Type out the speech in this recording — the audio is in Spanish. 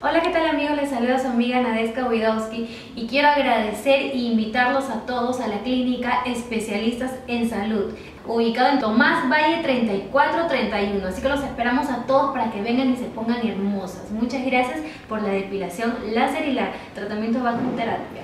Hola, ¿qué tal amigos? Les saluda su amiga Nadeska Widowski y quiero agradecer e invitarlos a todos a la clínica Especialistas en Salud, ubicado en Tomás Valle 3431. Así que los esperamos a todos para que vengan y se pongan hermosas. Muchas gracias por la depilación láser y la tratamiento de vacunoterapia.